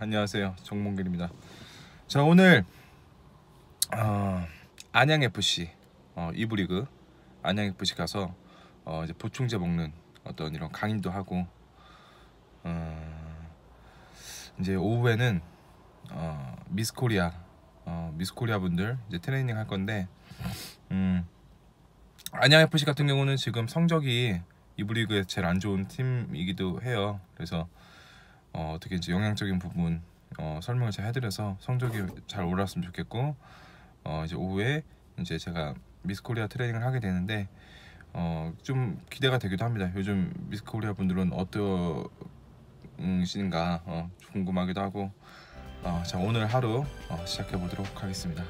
안녕하세요 정몽길입니다 자 오늘 어, 안양 FC 어, 이부 리그 안양 FC 가서 어, 이제 보충제 먹는 어떤 이런 강의도 하고 어, 이제 오후에는 어, 미스코리아 어, 미스코리아 분들 이제 트레이닝 할 건데 음, 안양 FC 같은 경우는 지금 성적이 이부 리그에 제일 안 좋은 팀이기도 해요. 그래서 어, 어떻게 이제 영향적인 부분 어, 설명을 잘 해드려서 성적이 잘 올랐으면 좋겠고 어, 이제 오후에 이제 제가 미스코리아 트레이닝을 하게 되는데 어, 좀 기대가 되기도 합니다. 요즘 미스코리아 분들은 어떠신가 어, 궁금하기도 하고 어, 자 오늘 하루 어, 시작해 보도록 하겠습니다.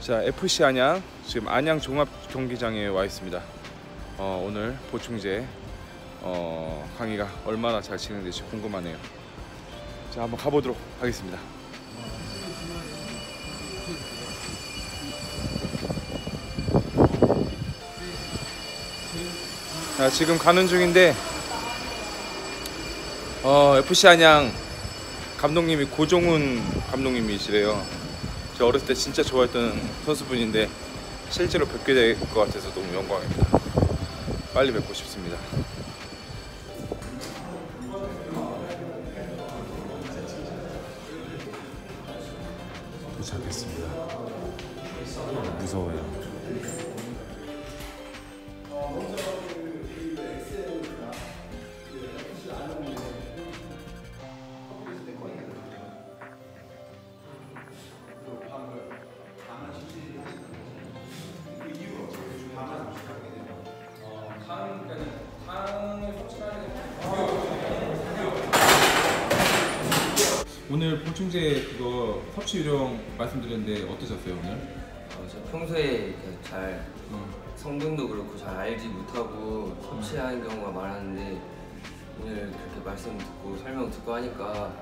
자 FC 안양 지금 안양 종합 경기장에 와 있습니다. 어, 오늘 보충제 어, 강의가 얼마나 잘 진행될지 궁금하네요. 자 한번 가보도록 하겠습니다. 자 지금 가는 중인데 어, FC 안양 감독님이 고종훈 감독님이시래요. 저 어렸을 때 진짜 좋아했던 선수분인데 실제로 뵙게 될 것 같아서 너무 영광입니다. 빨리 뵙고 싶습니다. 도착했습니다. 무서워요. 오늘 보충제 그거 섭취 요령 말씀드렸는데 어떠셨어요 오늘? 어, 저 평소에 그잘 성분도 그렇고 잘 알지 못하고 섭취하는 경우가 많았는데 오늘 그렇게 말씀 듣고 설명 듣고 하니까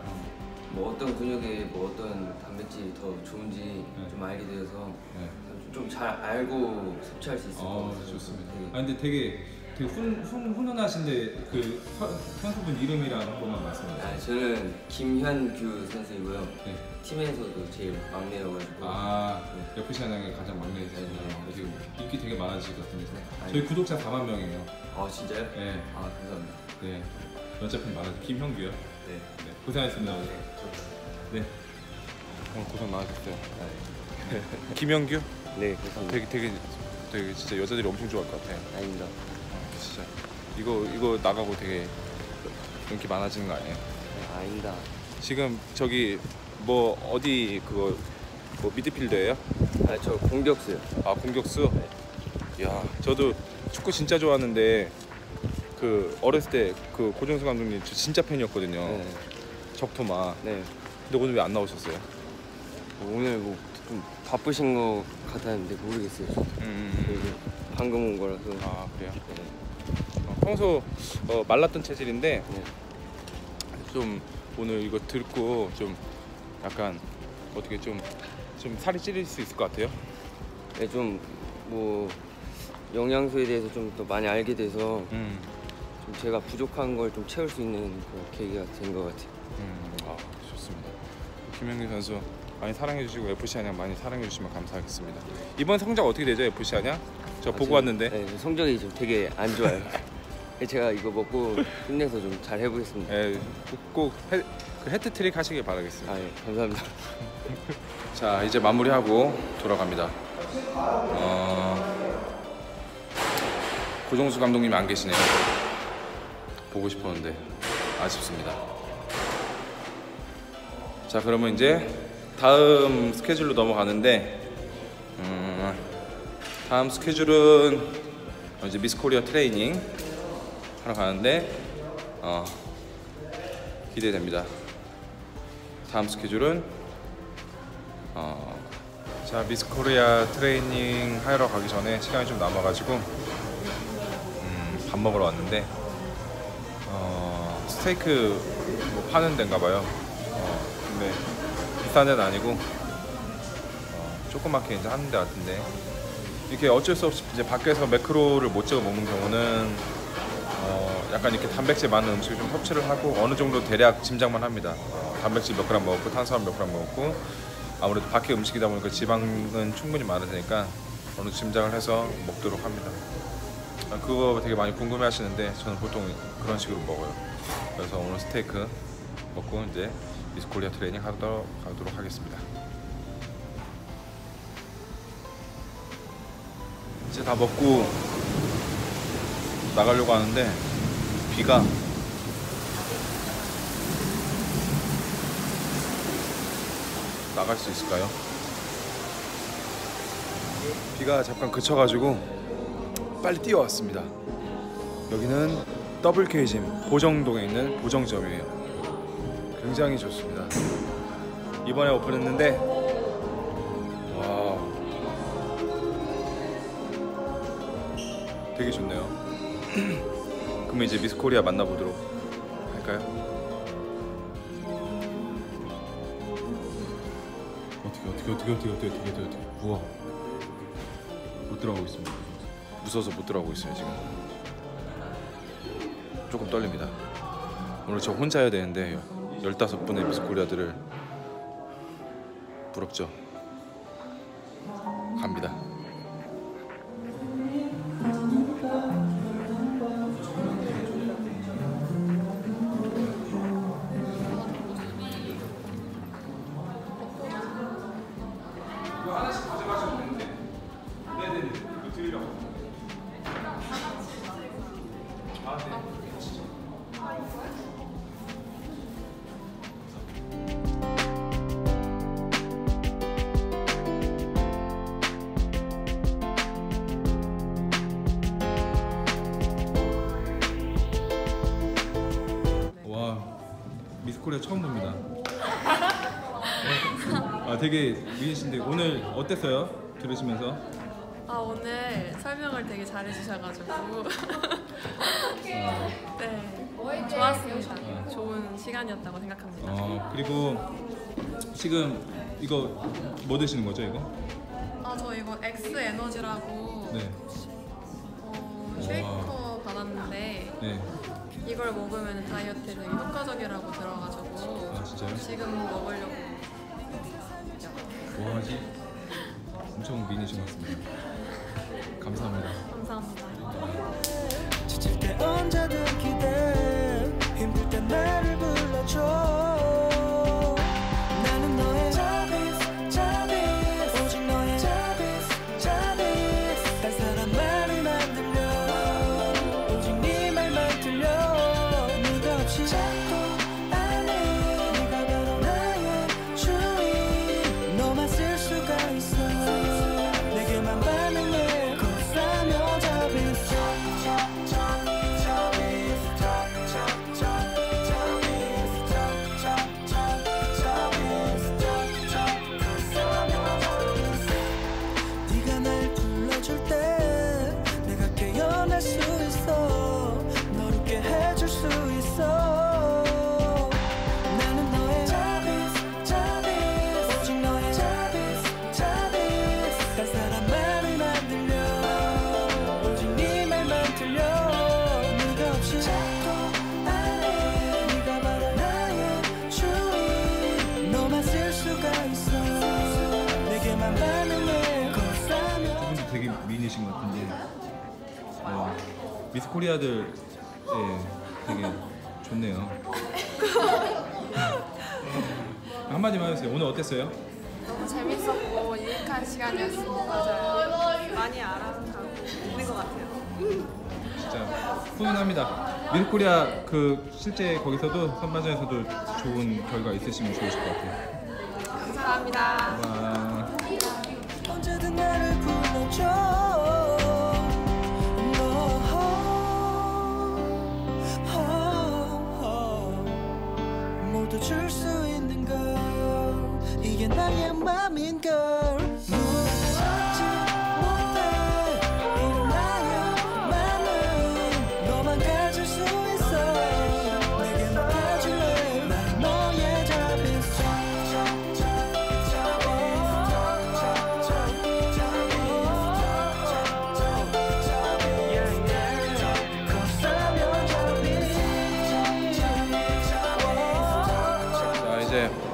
뭐 어떤 근육에 뭐 어떤 단백질이 더 좋은지 네. 좀 알게 되어서 네. 좀 잘 알고 섭취할 수 있을 것어 같아요. 좋습니다. 되게 아 근데 되게 되게 훈, 훈, 훈훈하신데 그 선- 선수분 이름이랑 한 번만 말씀해주세요. 아, 저는 김현규 선수이고요. 네. 팀에서도 제일 막내여가지고 아 네. FC 안양의 가장 막내이시네요. 네. 지금 인기 되게 많아지실 것 같은데 아니. 저희 구독자 4만 명이에요. 아 진짜요? 네, 아 감사합니다. 네. 연차팬 많아서 김형규요. 네. 네, 고생하셨습니다. 네, 저- 네. 오늘 고생 많으셨어요. 김형규? 네, 감사합니다. 되게 되게 되게 진짜 여자들이 엄청 좋아할 것 같아요. 아닙니다. 이거 이거 나가고 되게 인기 많아지는 거 아니에요? 네, 아닙니다. 지금 저기 뭐 어디 그거 뭐 미드필더예요? 아, 저 공격수요. 아 공격수? 야 저도 축구 진짜 좋아하는데 그 어렸을 때 그 고정수 감독님 저 진짜 팬이었거든요. 네. 적토마. 네. 근데 오늘 왜 안 나오셨어요? 오늘 뭐 좀 바쁘신 것 같았는데 모르겠어요. 음, 그리고 방금 온 거라서. 아 그래요? 네. 어, 평소 어, 말랐던 체질인데 네. 좀 오늘 이거 듣고 좀 약간 어떻게 좀 좀 살이 찌릴 수 있을 것 같아요. 네, 좀뭐 영양소에 대해서 좀 더 많이 알게 돼서 음. 좀 제가 부족한 걸 좀 채울 수 있는 그 계기가 된 것 같아요. 음, 아 좋습니다. 김영규 선수 많이 사랑해 주시고 FC 안양 많이 사랑해 주시면 감사하겠습니다. 이번 성적 어떻게 되죠 FC 안양? 저 아, 보고 지금, 왔는데 네, 성적이 좀 되게 안 좋아요. 제가 이거 먹고 힘내서 좀 잘 해보겠습니다. 예, 꼭 해, 그 해트트릭 하시길 바라겠습니다. 아, 예, 감사합니다. 자 이제 마무리하고 돌아갑니다. 어, 고종수 감독님이 안 계시네요. 보고 싶었는데 아쉽습니다. 자 그러면 이제 다음 스케줄로 넘어가는데 음, 다음 스케줄은 이제 미스코리아 트레이닝 하러 가는데 어, 기대됩니다. 다음 스케줄은 어, 자 미스코리아 트레이닝 하러 가기 전에 시간이 좀 남아가지고 음, 밥 먹으러 왔는데 어, 스테이크 뭐 파는 데인가 봐요. 어, 근데 비싼 데는 아니고 어, 조그맣게 이제 하는 데 같은데 이렇게 어쩔 수 없이 이제 밖에서 매크로를 못 찍어 먹는 경우는 어, 약간 이렇게 단백질 많은 음식을 좀 섭취를 하고 어느 정도 대략 짐작만 합니다. 어, 단백질 몇 그램 먹었고 탄수화물 몇 그램 먹었고 아무래도 밖에 음식이다 보니까 지방은 충분히 많으니까 어느 짐작을 해서 먹도록 합니다. 아, 그거 되게 많이 궁금해 하시는데 저는 보통 그런 식으로 먹어요. 그래서 오늘 스테이크 먹고 이제 미스코리아 트레이닝 하도록, 하도록 하겠습니다. 이제 다 먹고 나가려고 하는데 비가 나갈 수 있을까요? 비가 잠깐 그쳐가지고 빨리 뛰어왔습니다. 여기는 더블 K짐 보정동에 있는 보정점이에요. 굉장히 좋습니다. 이번에 오픈했는데 와 되게 좋네요. 그럼 이제 미스코리아 만나보도록 할까요? 어떻게 어떻게 어떻게 어떻게 어떻게 어떻게 어떻게 어떻게 우와 못 들어가고 있습니다. 무서워서 못 들어가고 있어요 지금. 조금 떨립니다. 오늘 저 혼자여야 되는데 15분의 미스코리아들을 부럽죠. 갑니다. 미스코리아 처음 봅니다. 아 되게 미인신데 오늘 어땠어요? 들으시면서? 아 오늘 설명을 되게 잘해주셔가지고 네 좋았습니다. 좋은 시간이었다고 생각합니다. 어 그리고 지금 이거 뭐 드시는 거죠 이거? 아 저 이거 엑스 에너지라고 네. 이걸 먹으면 다이어트에 되게 효과적이라고 들어가지고 아 진짜요? 지금 먹으려고 뭐하지? 엄청 미인이신 것 같습니다. 감사합니다. 감사합니다. 지칠 때 언제든 기 내게만 반응해 거싸며 분도 되게 미인이신 것 같은데 어, 미스 코리아들 예, 되게 좋네요. 한마디만 해주세요. 오늘 어땠어요? 너무 재밌었고 유익한 시간이었습니다. 맞아요. 많이 알아가고 있는 것 같아요. 진짜 훈훈합니다. 미스 코리아 그 실제 거기서도 선발전에서도 좋은 결과 있으시면 좋으실 것 같아요. 감사합니다. 와. 나를 불러줘. 너 모두 줄 수 있는 걸 이게 나의 맘인 걸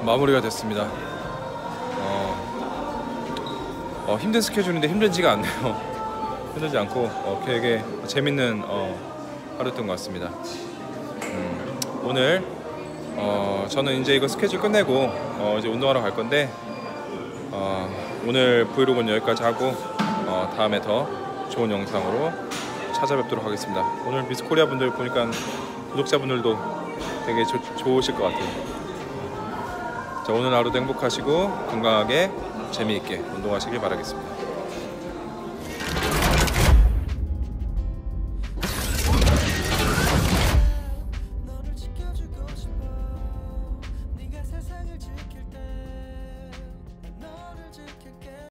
마무리가 됐습니다. 어, 어, 힘든 스케줄인데 힘들지가 않네요. 힘들지 않고 어, 되게 재밌는 어, 하루였던 것 같습니다. 음, 오늘 어, 저는 이제 이거 스케줄 끝내고 어, 이제 운동하러 갈 건데 어, 오늘 브이로그는 여기까지 하고 어, 다음에 더 좋은 영상으로 찾아뵙도록 하겠습니다. 오늘 미스코리아 분들 보니까 구독자분들도 되게 좋- 좋으실 것 같아요. 자 오늘 하루도 행복하시고 건강하게 재미있게 운동하시길 바라겠습니다.